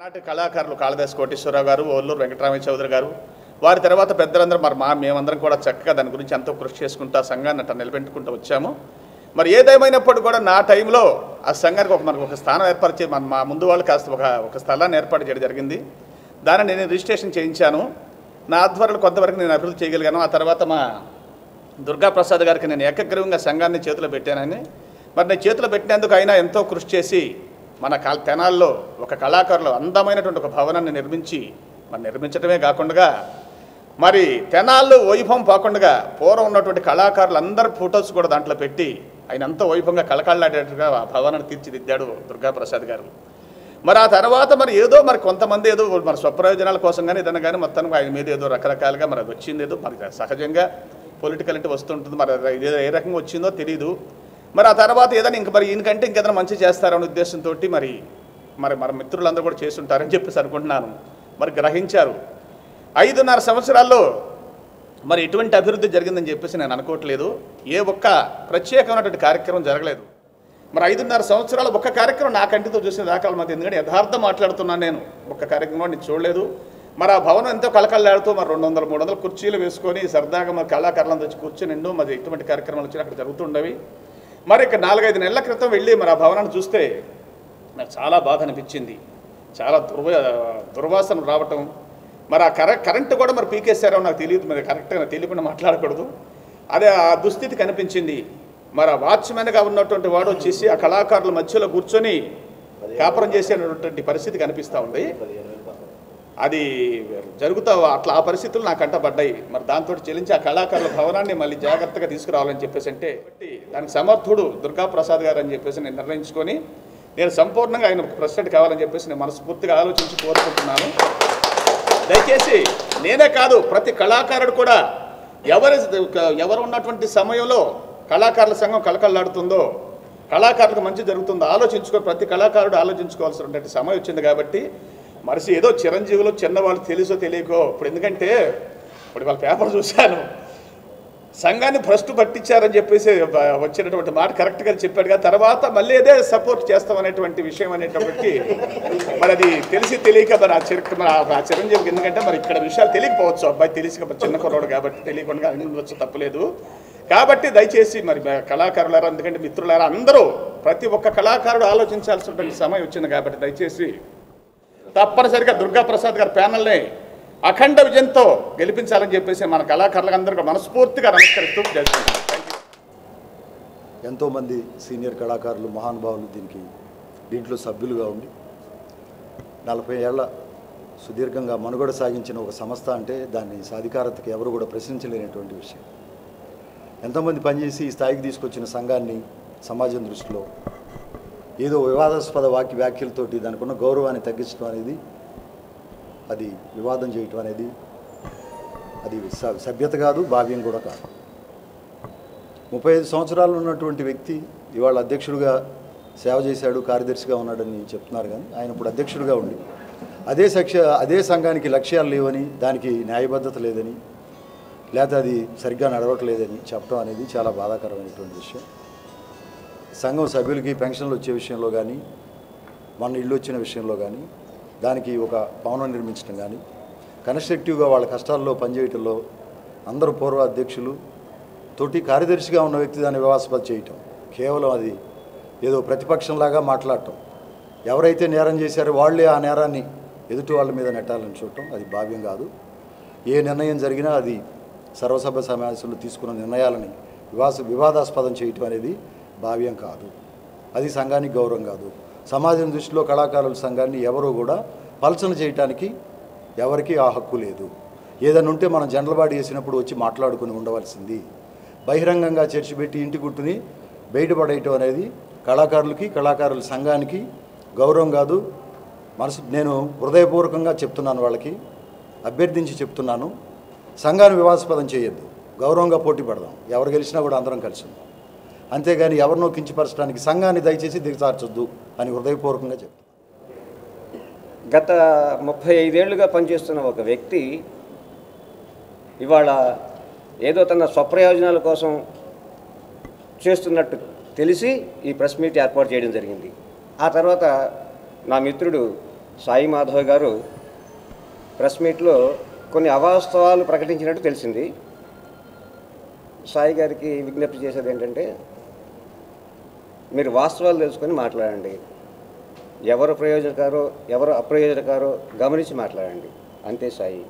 నాటి కళాకారులు కాళిదాస్ కోటేశ్వరరావు గారు ఓల్లూరు వెంకటరామయ్య చౌదరి గారు వారి తర్వాత పెద్దలందరూ మరి మా మేమందరం కూడా చక్కగా దాని గురించి ఎంతో కృషి చేసుకుంటూ ఆ సంఘాన్ని అట్లా నిలబెట్టుకుంటూ వచ్చాము. మరి ఏదేమైనప్పుడు కూడా నా టైంలో ఆ సంఘానికి ఒక మనకు ఒక స్థానం ఏర్పరిచే మన మా ముందు వాళ్ళు కాస్త ఒక ఒక స్థలాన్ని ఏర్పాటు చేయడం జరిగింది. దాన్ని నేను రిజిస్ట్రేషన్ చేయించాను. నా ఆధ్వర్యంలో కొంతవరకు నేను అభివృద్ధి చేయగలిగాను. ఆ తర్వాత మా దుర్గా ప్రసాద్ గారికి నేను ఏకగ్రీవంగా సంఘాన్ని చేతిలో పెట్టానని. మరి నేను చేతిలో పెట్టినందుకు అయినా ఎంతో కృషి చేసి మన కళ తెనాల్లో ఒక కళాకారులు అందమైనటువంటి ఒక భవనాన్ని నిర్మించి మరి నిర్మించడమే కాకుండా మరి తెనాల్లో వైభవం పోకుండా పూర్వం ఉన్నటువంటి కళాకారులు అందరు ఫొటోస్ కూడా దాంట్లో పెట్టి ఆయన ఎంతో వైభవంగా కళకళలాడేట్టుగా ఆ భవనాన్ని తీర్చిదిద్దాడు దుర్గాప్రసాద్ గారు. మరి ఆ తర్వాత మరి ఏదో మరి కొంతమంది ఏదో మరి స్వప్రయోజనాల కోసం కానీ ఏదైనా కానీ మొత్తానికి ఆయన మీద ఏదో రకరకాలుగా మరి అది వచ్చింది ఏదో మరి సహజంగా పొలిటికల్ అంటే వస్తుంటుంది మరి ఏ రకంగా వచ్చిందో తెలియదు మరి ఆ తర్వాత ఏదైనా ఇంక మరి ఈయనకంటే ఇంకేదైనా మంచి చేస్తారనే ఉద్దేశంతో మరి మరి మన మిత్రులందరూ కూడా చేస్తుంటారని చెప్పేసి అనుకుంటున్నాను. మరి గ్రహించారు. ఐదున్నర సంవత్సరాల్లో మరి ఎటువంటి అభివృద్ధి జరిగిందని చెప్పేసి నేను అనుకోవట్లేదు. ఏ ఒక్క ప్రత్యేకమైనటువంటి కార్యక్రమం జరగలేదు. మరి ఐదున్నర సంవత్సరాలు ఒక్క కార్యక్రమం నా కంటితో చూసిన దాఖలు మధ్య ఎందుకంటే యథార్థం మాట్లాడుతున్నాను నేను. ఒక్క కార్యక్రమం నేను చూడలేదు. మరి ఆ భవనం ఎంతో కలకల్లాడుతూ మరి రెండు వందల మూడు వందల కుర్చీలు వేసుకొని సరదాగా మరి కళాకారులను వచ్చి కూర్చొని నిండు మరి ఎటువంటి కార్యక్రమాలు వచ్చి అక్కడ జరుగుతుండవి మరి ఇక నాలుగైదు నెలల క్రితం వెళ్ళి మరి ఆ భవనాన్ని చూస్తే నాకు చాలా బాధ అనిపించింది. చాలా దుర్వ దుర్వాసన రావటం. మరి ఆ కరె కరెంటు కూడా మరి పీకేశారో నాకు తెలియదు. మరి కరెక్ట్గా తెలియకుండా మాట్లాడకూడదు. అదే ఆ దుస్థితి కనిపించింది. మరి ఆ వాచ్మెన్గా ఉన్నటువంటి వాడు వచ్చేసి ఆ కళాకారుల మధ్యలో కూర్చొని కాపురం చేసేటటువంటి పరిస్థితి కనిపిస్తూ ఉంది. అది జరుగుతా అట్లా ఆ పరిస్థితులు నాకు అంటబడ్డాయి. మరి దాంతో చెల్లించి ఆ కళాకారుల భవనాన్ని మళ్ళీ జాగ్రత్తగా తీసుకురావాలని చెప్పేసి అంటే దానికి సమర్థుడు దుర్గా ప్రసాద్ గారు అని చెప్పేసి నేను నిర్ణయించుకొని నేను సంపూర్ణంగా ఆయన ప్రెసిడెంట్ కావాలని చెప్పేసి నేను మనస్ఫూర్తిగా ఆలోచించి కోరుకుంటున్నాను. దయచేసి నేనే కాదు ప్రతి కళాకారుడు కూడా ఎవరి ఎవరు ఉన్నటువంటి సమయంలో కళాకారుల సంఘం కళకళలాడుతుందో కళాకారులకు మంచి జరుగుతుందో ఆలోచించుకో ప్రతి కళాకారుడు ఆలోచించుకోవాల్సినటువంటి సమయం వచ్చింది కాబట్టి మనిషి ఏదో చిరంజీవులు చిన్నవాళ్ళు తెలుసో తెలియకో ఇప్పుడు ఎందుకంటే ఇప్పుడు వాళ్ళ పేపర్ చూశాను. సంఘాన్ని భ్రష్టు పట్టించారని చెప్పేసి వచ్చినటువంటి మాట కరెక్ట్గా చెప్పాడు కదా తర్వాత మళ్ళీ అదే సపోర్ట్ చేస్తామనేటువంటి విషయం అనేటప్పటికీ మరి అది తెలిసి తెలియక మరి ఆ చిర ఆ- చిరంజీవికి ఎందుకంటే మరి ఇక్కడ విషయాలు తెలియకపోవచ్చు. అబ్బాయి తెలిసి చిన్న కుర్రోడు కాబట్టి తెలియకుండా ఉండొచ్చు తప్పలేదు. కాబట్టి దయచేసి మరి కళాకారులారా ఎందుకంటే మిత్రులారా అందరూ ప్రతి ఒక్క కళాకారుడు ఆలోచించాల్సినటువంటి సమయం వచ్చింది కాబట్టి దయచేసి తప్పనిసరిగా దుర్గాప్రసాద్ గారి ప్యానల్ని అఖండ విజయంతో గెలిపించాలని చెప్పేసి మన కళాకారులందరికీ మనస్ఫూర్తిగా నమస్కరిస్తూ చేస్తున్నాను ఎంతోమంది సీనియర్ కళాకారులు మహానుభావులు దీనికి దీంట్లో సభ్యులుగా ఉండి నలభై ఏళ్ళ సుదీర్ఘంగా మనుగడ సాగించిన ఒక సంస్థ అంటే దాన్ని సాధికారతకి ఎవరు కూడా ప్రశ్నించలేనటువంటి విషయం. ఎంతోమంది పనిచేసి ఈ స్థాయికి తీసుకొచ్చిన సంఘాన్ని సమాజం దృష్టిలో ఏదో వివాదాస్పద వాక్య వ్యాఖ్యలతోటి దానికి ఉన్న గౌరవాన్ని తగ్గించడం అనేది అది వివాదం చేయటం అనేది అది సభ్యత కాదు భావ్యం కూడా కాదు. ముప్పై ఐదు సంవత్సరాలు ఉన్నటువంటి వ్యక్తి ఇవాళ అధ్యక్షుడిగా సేవ చేశాడు కార్యదర్శిగా ఉన్నాడని చెప్తున్నారు కానీ ఆయన ఇప్పుడు అధ్యక్షుడిగా ఉండి అదే సక్ష అదే సంఘానికి లక్ష్యాలు లేవని దానికి న్యాయబద్ధత లేదని లేకపోతే అది సరిగ్గా నడవట్లేదని చెప్పడం అనేది చాలా బాధాకరమైనటువంటి విషయం. సంఘం సభ్యులకి పెన్షన్లు వచ్చే విషయంలో కానీ మన ఇల్లు వచ్చిన విషయంలో కానీ దానికి ఒక భవనం నిర్మించడం కానీ కన్స్ట్రక్టివ్గా వాళ్ళ కష్టాల్లో పనిచేయటంలో అందరూ పూర్వ అధ్యక్షులు తోటి కార్యదర్శిగా ఉన్న వ్యక్తి దాన్ని వివాదాస్పద చేయటం కేవలం అది ఏదో ప్రతిపక్షంలాగా మాట్లాడటం. ఎవరైతే నేరం చేశారో వాళ్ళే ఆ నేరాన్ని ఎదుటి వాళ్ళ మీద నెట్టాలని చూడటం అది భావ్యం కాదు. ఏ నిర్ణయం జరిగినా అది సర్వసభ సమావేశంలో తీసుకున్న నిర్ణయాలని వివాస వివాదాస్పదం చేయటం అనేది భావ్యం కాదు. అది సంఘానికి గౌరవం కాదు. సమాజం దృష్టిలో కళాకారుల సంఘాన్ని ఎవరూ కూడా పలచన చేయటానికి ఎవరికీ ఆ హక్కు లేదు. ఏదైనా ఉంటే మనం జనరల్ బాడీ వేసినప్పుడు వచ్చి మాట్లాడుకుని ఉండవలసింది. బహిరంగంగా చర్చి పెట్టి ఇంటి గుట్టుని బయటపడేయటం అనేది కళాకారులకి కళాకారుల సంఘానికి గౌరవం కాదు. మనసు నేను హృదయపూర్వకంగా చెప్తున్నాను వాళ్ళకి అభ్యర్థించి చెప్తున్నాను. సంఘాన్ని వివాదాస్పదం చేయొద్దు. గౌరవంగా పోటీ పడదాం. ఎవరు గెలిచినా కూడా అందరం కలిసి ఉందాం. అంతేగాని ఎవరినో కించపరచడానికి సంఘాన్ని దయచేసి దిగజార్చొద్దు అని హృదయపూర్వకంగా చెప్తాను గత ముప్పై ఐదేళ్ళుగా పనిచేస్తున్న ఒక వ్యక్తి ఇవాళ ఏదో తన స్వప్రయోజనాల కోసం చేస్తున్నట్టు తెలిసి ఈ ప్రెస్ మీట్ ఏర్పాటు చేయడం జరిగింది. ఆ తర్వాత నా మిత్రుడు సాయి మాధవ్ గారు ప్రెస్ మీట్లో కొన్ని అవాస్తవాలు ప్రకటించినట్టు తెలిసింది. సాయి గారికి విజ్ఞప్తి చేసేది ఏంటంటే మీరు వాస్తవాలు తెలుసుకొని మాట్లాడండి. ఎవరు ప్రయోజనకారో ఎవరు అప్రయోజనకారో గమనించి మాట్లాడండి. అంతే సాయి.